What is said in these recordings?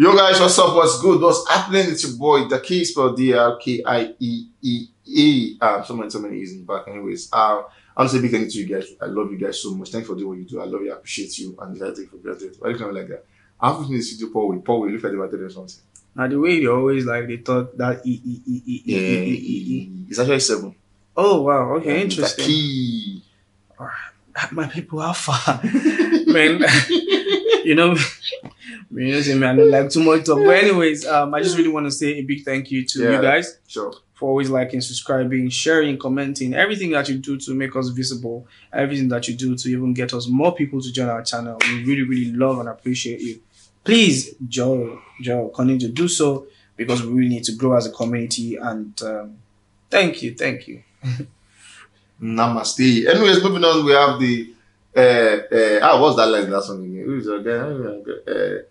Yo guys, what's up? What's good? What's happening? It's your boy, the key spelled D R K I E E E. Um, so many, so many E's in the back. Anyways, um, I want to say big thank you to you guys. I love you guys so much. Thanks for doing what you do. I love you. I appreciate you. And I take it for granted. Why you coming like that? I'm putting this video Paul with Paul. We look at the matter or something. Now the way you always like they thought that e e e e e e e e it's actually seven. Oh wow, okay, interesting. key. My people, how far? Man, you know, you know, say, man, I don't like too much talk. But anyways, um, I just really want to say a big thank you to Yeah. you guys Sure. for always liking, subscribing, sharing, commenting, everything that you do to make us visible, everything that you do to even get us more people to join our channel. We really, really love and appreciate you. Please, Joe, Joe, continue to do so because we really need to grow as a community. And um, thank you, thank you. Namaste. Anyways, moving on, we have the uh uh ah what's that line that song again? Who's the guy? Uh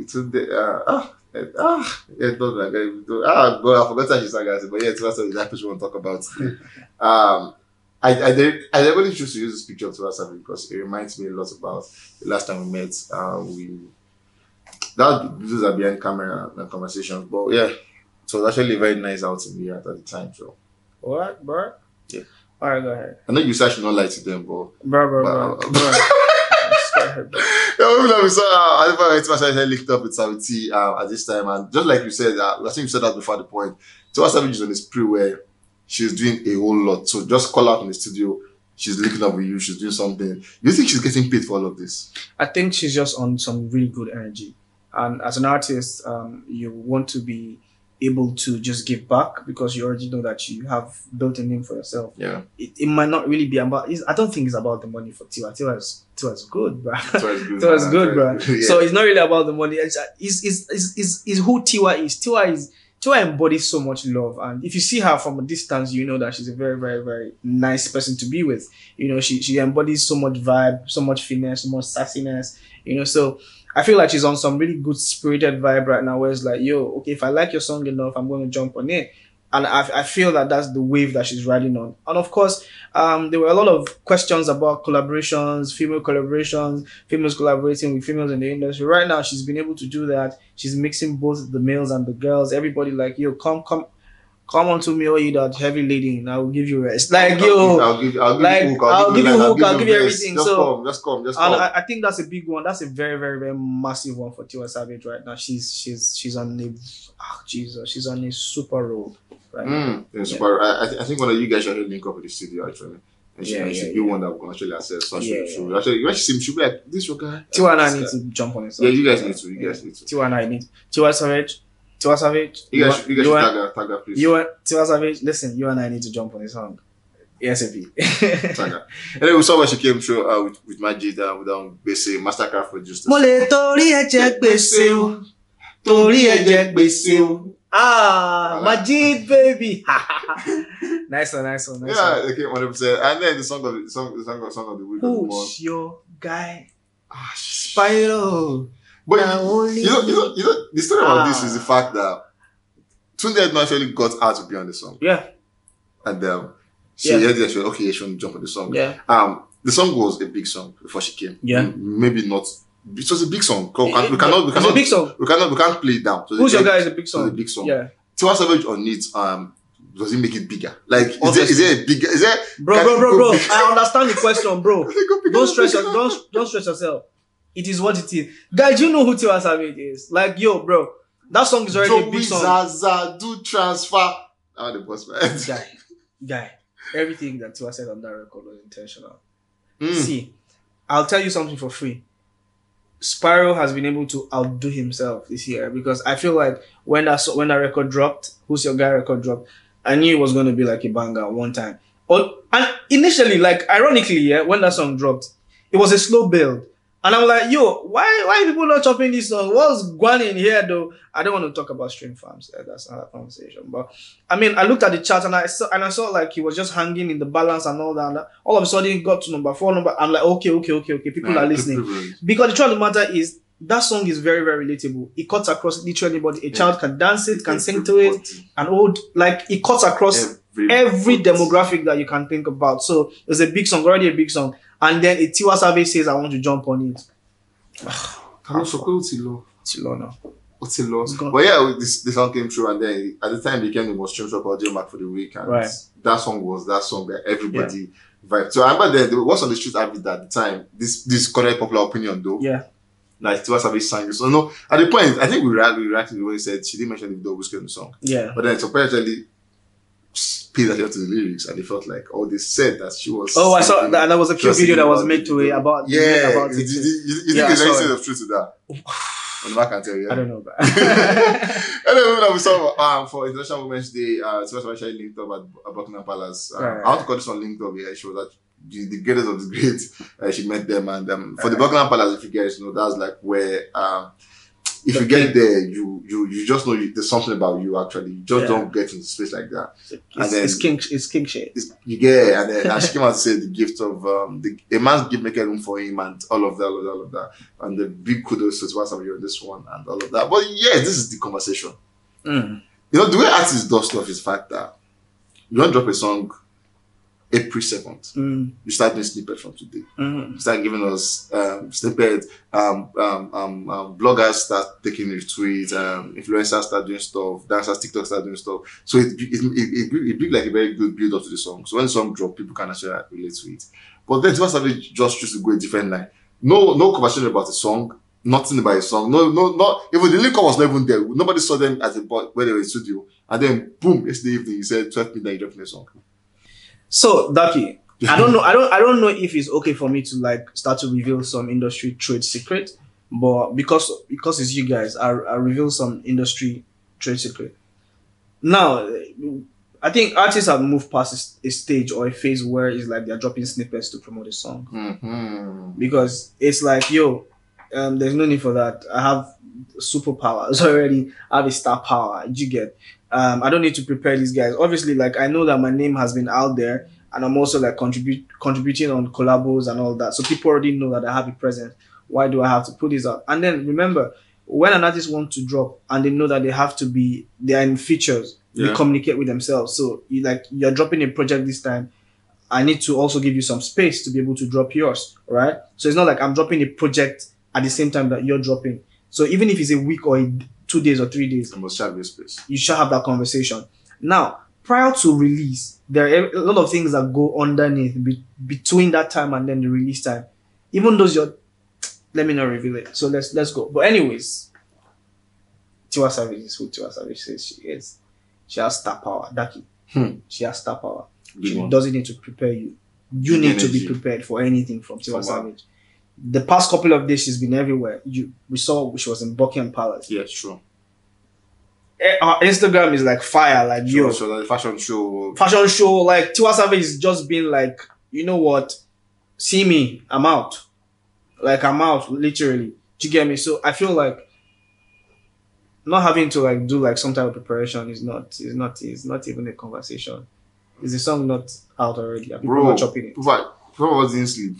it's the uh ah uh, ah yeah, don't like uh, ah God, I forgot how she sang it, but yeah, it's also what we want to talk about. um I I did I deliberately choose to use this picture of Tura because it reminds me a lot about the last time we met. Um we that those are behind camera and conversations, but yeah, so it was actually very nice outing we had at the time. So What, bro? Yeah. All right, go ahead. I know you said I should not lie to them, but Bro, bro, bro. Bro. Go ahead, bro. Yeah, we saw uh, Alifa Wentz actually linked up with Saviti uh, at this time, and just like you said, uh, I think you said that before the point. Tiwa Savage is on a spree where she's doing a whole lot. So just call out in the studio. She's linking up with you. She's doing something. You think she's getting paid for all of this? I think she's just on some really good energy. And as an artist, um, you want to be able to just give back because you already know that you have built a name for yourself. Yeah, It, it might not really be about. I don't think it's about the money for Tiwa. Tiwa is Tiwa is good, bro. Tiwa is good. Tiwa is good, bro. Yeah. So it's not really about the money. It's it's, it's, it's, it's, it's who Tiwa is. Tiwa is Tiwa embodies so much love, and if you see her from a distance, you know that she's a very, very, very nice person to be with. You know, she she embodies so much vibe, so much finesse, so much sassiness. You know, so I feel like she's on some really good spirited vibe right now, where it's like, yo, okay, if I like your song enough, I'm going to jump on it. And I, I feel that that's the wave that she's riding on. And of course, um, there were a lot of questions about collaborations, female collaborations, females collaborating with females in the industry. Right now, she's been able to do that. She's mixing both the males and the girls. Everybody like, yo, come, come, come on to me, or you that heavy and I will give you rest. Like, yo, I'll give, I'll give like, you hook. I'll give you hook, I'll give you everything. Just So- come, just come, just come. I, I think that's a big one. That's a very, very, very massive one for Tiwa Savage right now. She's she's she's on a oh, Jesus, she's on a super roll right. Mm, yeah, super. I, I, think one of you guys should link up with the studio actually. And she, Yeah, and she yeah, be yeah. one that actually access. So Yeah, yeah, yeah. actually, when she see she'll be like, "This your guy." Tiwa and I need guy. to jump on it. Yeah, you guys need to. You guys need to. Tiwa and I need Tiwa Savage. Tiwa Savage. You guys, want- should, you guys you should want- tag her, tag her, please. You want Tiwa Savage? Listen, you and I need to jump on this song. ASAP. tag her. Anyway, we saw when she came through uh, with, with Majid uh, with um, basically Mastercard produced mo lè torí ẹ jẹ gbèsè o torí gbèsè o ah Majid baby nice one nice one nice Yeah, one. they came 100%. And then the song of the song, the song of, song of the week. Who's your guy? Ah, Spyro. But you, you know, you know, you know, the story about this Ah. is the fact that Tunde Ednut actually got her to be on the song, Yeah, and um, she Yeah. heard it. She went, okay, she want to jump on the song. yeah. Um, the song was a big song before she came. Yeah. Maybe not. It was a big song. We, can, we cannot. We it's a cannot. big song. We cannot. We can't play it down. So Who's your guy is a big so song. the big song. Yeah, Tiwa Savage on it. Um, does it make it bigger? Like, is there, Obviously. there a bigger? Is there? bro, bro, bro, bro. I understand the question, bro. Can it go bigger? Don't stress. your- Don't don't stress yourself. It is what it is. Guys, you know who Tiwa Savage is? Like, yo, bro, that song is already a Joey big song. Zaza do transfer. Ah, the boss man. Guy, guy, everything that Tiwa said on that record was intentional. Mm. See, I'll tell you something for free. Spyro has been able to outdo himself this year because I feel like when that when that record dropped, who's your guy record dropped, I knew it was gonna be like a banger one time. Oh, and initially, like ironically, yeah, when that song dropped, it was a slow build, and I'm like, yo, why why are people not chopping this song? What's going in here though? I don't want to talk about stream farms. That's not a conversation. But I mean, I looked at the chart and I saw and I saw like he was just hanging in the balance and all that. And all of a sudden, he got to number four. Number. I'm like, okay, okay, okay, okay. People Nah, are listening because the truth of the matter is that song is very very relatable. It cuts across literally anybody. A child can dance it, can sing to it, an old like it cuts across every demographic that you can think about. So it's a big song, already a big song, and then a Tiwa Savage says, "I want to jump on it." Ta ló sọ pé ó ti lọ? It's low now. It's gone. But yeah, this, song came through, and then at the time it became the most streamed up Audiomack for the week. And Right. that song was that song that everybody vibed. So I remember then, was on the street avid at the time. This this current popular opinion though. Yeah. Like Tiwa Savage sang it. So no, at the point, I think we reacted, we reacted when he said she didn't mention the Wizkid in the song. Yeah. But then surprisingly paid attention to the lyrics and they felt like, oh, they said that she was. Oh, I saw that. And there was a cute video that was made to it about Yeah, about you, it. you, you, you think Yeah, I there's any saw sense it. of truth to that? On the back can tell you. I don't know. But And then when we saw um, for International Women's Day, uh, Tiwa Savage actually linked up at, at Buckingham Palace. Um, Right. I want to call this one linked up. Yeah, she was at the, the greatest of the great. Uh, she met them, and um, for the Buckingham Palace, if you guys know, that's like where um, if you get there, you you you just know you, there's something about you. Actually, you just Yeah. don't get into space like that. it's, then- it's king. It's king shit. It's, you get and then and she came to say the gift of um, the a man's gift making room for him and all of that, all of that, all of that, and the big kudos to Savage on this one and all of that. But yeah, this is the conversation. Mm. You know, the way artists do stuff is fact that you don't drop a song April 7th. Mm. You start doing snippets from today. Mm. You start giving us um, snippets. Um, um, um, um, bloggers start taking retweets. Um, influencers start doing stuff. Dancers, TikTok start doing stuff. So it, it, it, it, it built like a very good build up to the song. So when the song drop, people can actually relate to it. But then Tiwa Savage just choose to go a different line. No, no conversation about the song. Nothing about a song. No, no, not even the link was not even there. Nobody saw them at the point where they were in studio. And then boom, yesterday evening he said 12 midnight dropping a song. So, Ducky, I don't know. I don't. I don't know if it's okay for me to like start to reveal some industry trade secret, but because because it's you guys, I, I reveal some industry trade secret. Now, I think artists have moved past a stage or a phase where it's like they're dropping snippets to promote a song Mm-hmm. because it's like yo, um, there's no need for that. I have superpowers already. I have a star power. You get. Um, I don't need to prepare these guys. Obviously, like I know that my name has been out there, and I'm also like contribute contributing on collabos and all that. So people already know that I have a presence. Why do I have to put this out? And then remember, when an artist wants to drop and they know that they have to be they are in features, Yeah. they communicate with themselves. So you like you're dropping a project this time. I need to also give you some space to be able to drop yours, right? So it's not like I'm dropping a project at the same time that you're dropping. So even if it's a week or a, two days or three days, I must have space. you should have that conversation. Now, prior to release, there are a lot of things that go underneath be, between that time and then the release time. Even those you're, let me not reveal it. So let's let's go. But anyways, Tiwa Savage is who Tiwa Savage says she is. She has star power. Daki. Hmm. She has star power. She one. doesn't need to prepare you. You need to be prepared for anything from Tiwa? Savage. The past couple of days, she's been everywhere. You, we saw she was in Buckingham Palace. Yeah, true. Eh, Her Instagram is like fire. Like yo, Sure, so the fashion show. fashion show. Like Tiwa Savage is just being like, you know what? See me, I'm out. Like I'm out, literally. Do you get me? So I feel like not having to like do like some type of preparation is not is not is not even a conversation. Is the song not out already? Are people Bro, not chopping it? But people wasn't sleep.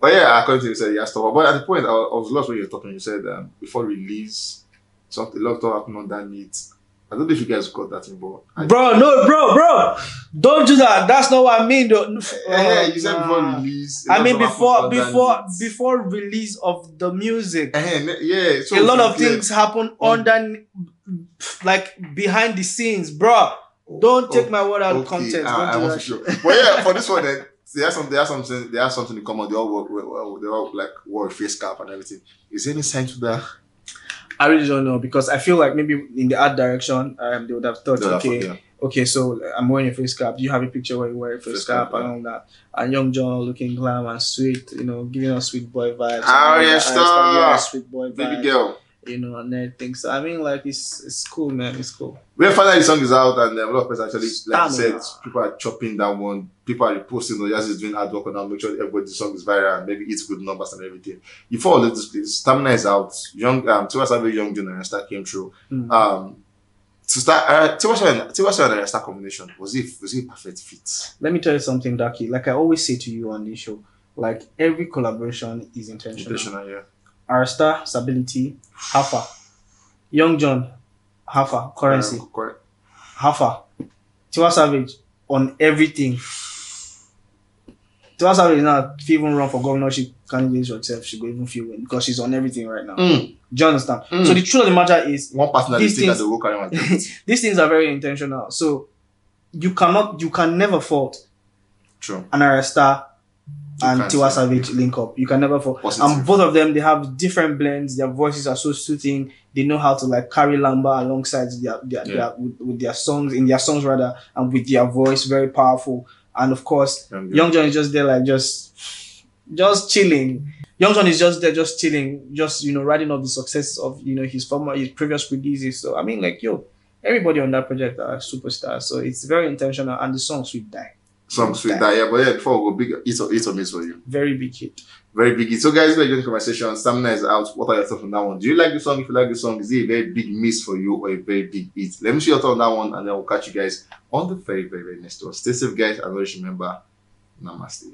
But yeah, according to you, said yes, stuff. But at the point, I, I was lost when you were talking. You said um, before release, something a lot of happened underneath. I don't know if you guys got that involved. I, Bro, no, bro, bro, don't do that. That's not what I mean. Though. yeah, you said before release. I mean, before before before release of the music. Eh, yeah, so a lot of yeah. things happen Um, under like behind the scenes bro don't take Oh, my word out of okay, context I, I don't that to show. But yeah, for this one, then they have some, they have something, they have something in common. They all work, they all like wore a face cap and everything. Is there any sense to that? i really don't know because i feel like maybe in the art direction um they would have thought No, okay yeah. okay so i'm wearing a face cap do you have a picture where you wear a face, Face cap, cap, and yeah. all that and young Jonn looking glam and sweet you know giving us sweet boy vibes and all yeah, stop. sweet boy vibes. Baby girl. You know and everything so i mean like it's it's cool man it's cool When finally the song is out and um, a lot of people actually, like you Stamina. said, people are chopping that one. People are reposting or just doing hard work on that. Make sure everybody the song is viral and maybe it's good numbers and everything. You follow this, please. Stamina is out. Young, um, Tiwa Savage, Young Jonn and Star came through. Mm. Um, to start, uh, Tiwa Savage Tiwa Savage and Star combination was it was it a perfect fit? let me tell you something Daki. like i always say to you on this show like every collaboration is intentional Intentional, yeah. Ayra Starr, Stability, Hafa. Young Jonn, Hafa, Currency, correct. Hafa. Tiwa Savage on everything. Tiwa Savage now, if even run for governorship candidate herself, she go even feel win because she's on everything right now. Mm. Do you understand? Mm. So the truth of the matter is, One personality These things- will carry on. these things are very intentional. So you cannot, you can never fault True. an Ayra Starr and Tiwa. Savage link up. You can never fault. Positive. And both of them, they have different blends. Their voices are so soothing. They know how to like carry lamba alongside their, their, Yeah. their with, with their songs in their songs rather, and with their voice, very powerful. And of course, Young Young Jonn is just there, like just, just chilling. Young Jonn is just there, just chilling, just you know, riding off the success of you know his former, his previous releases. So I mean, like yo, everybody on that project are superstars. So it's very intentional, and the song sweet die, Some sweet that, yeah. But yeah, before we go, big it's a, it's a miss for you. very big hit. Very big hit. So guys, we're doing the conversation. Stamina is out. What are your thoughts on that one? Do you like the song? If you like the song, is it a very big miss for you or a very big hit? Let me see your thoughts on that one, and then we'll catch you guys on the very, very, very next one. Stay safe, guys, and always remember, Namaste.